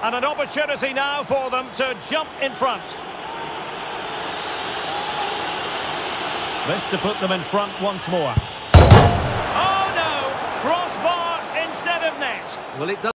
And an opportunity now for them to jump in front. This to put them in front once more. Oh no! Crossbar instead of net. Well, it does.